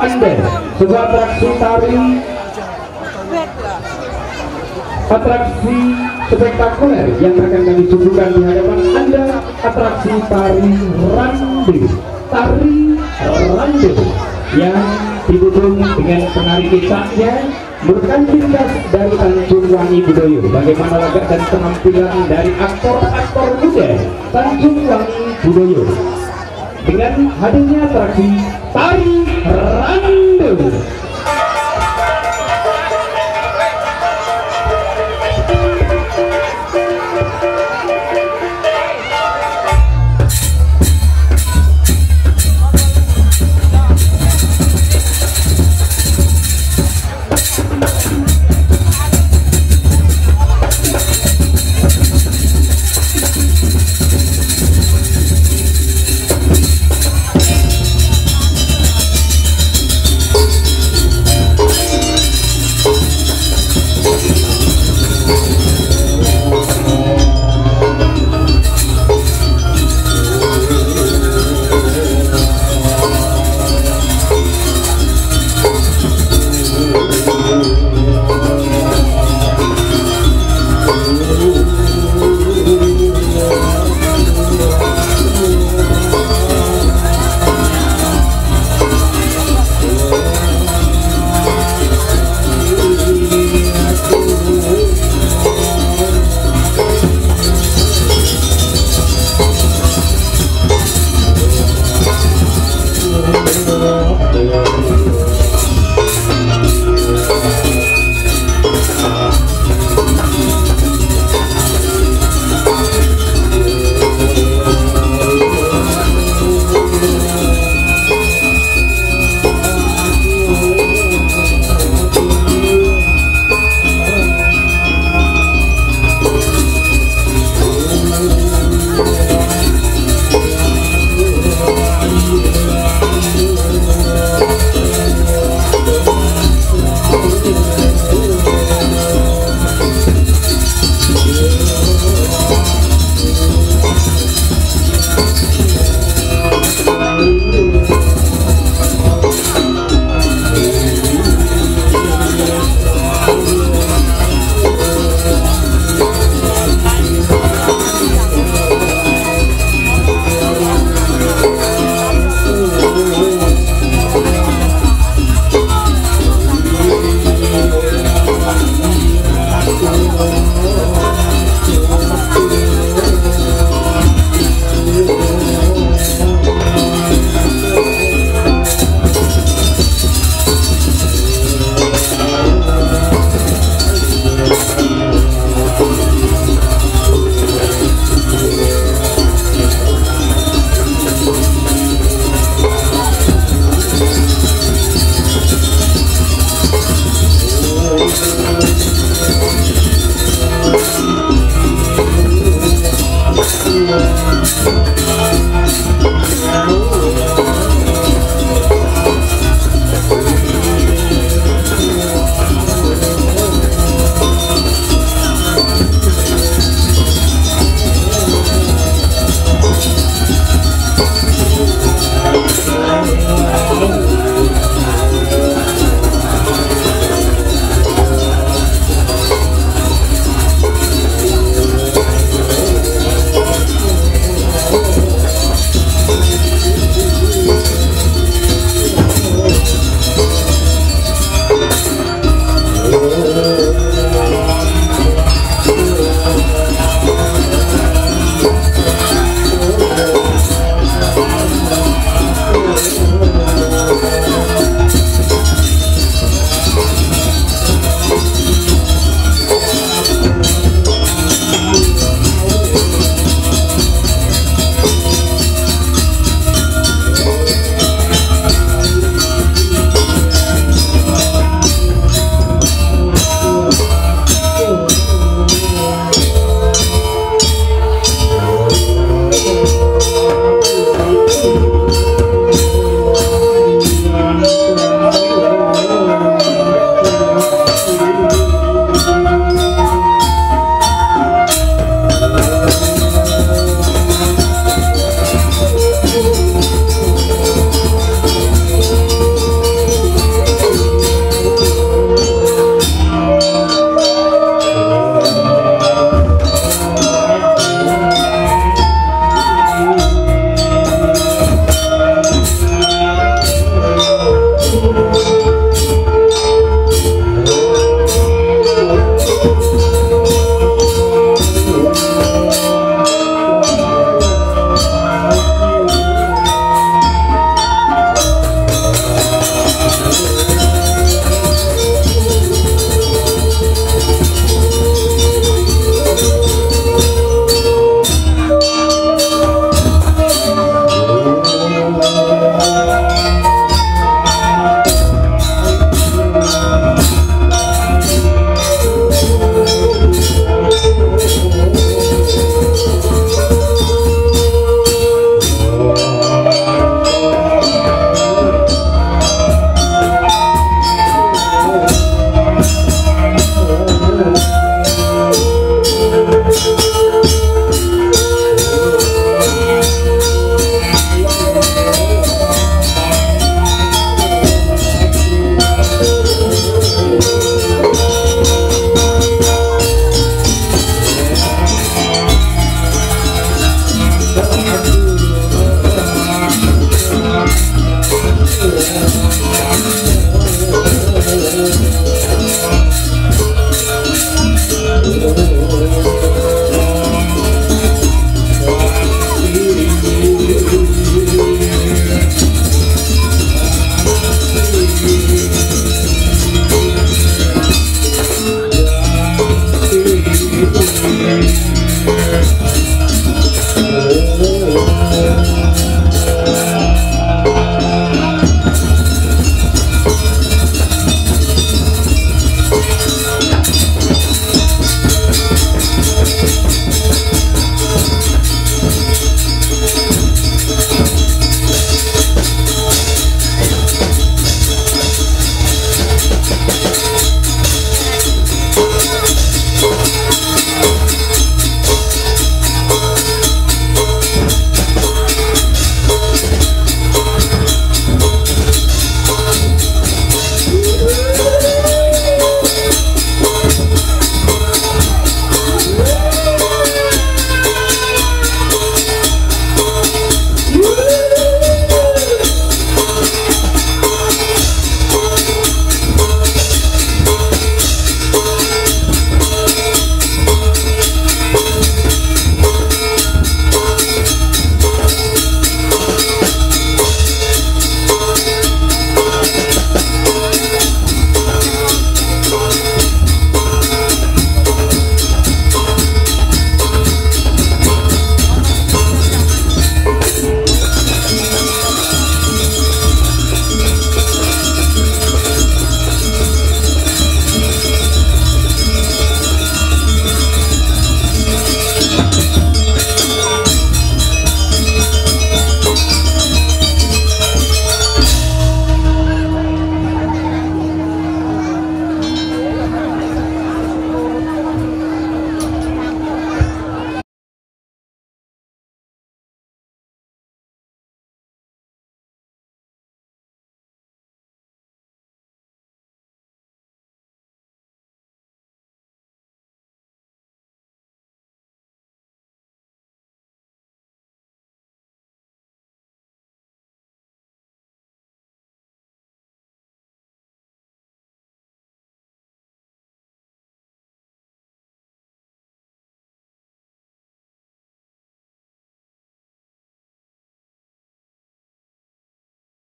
Anda sebuah atraksi tari. Atraksi spektakuler yang akan kami suguhkan di hadapan Anda atraksi tari rande. Tari rande yang didukung dengan penari kecaknya berkancing gas dari Tanjung Wangi Budoyo. Bagaimana lagak dan penampilan dari aktor-aktor muda Tanjung Wangi Budoyo dengan hadirnya atraksi tari Rambo.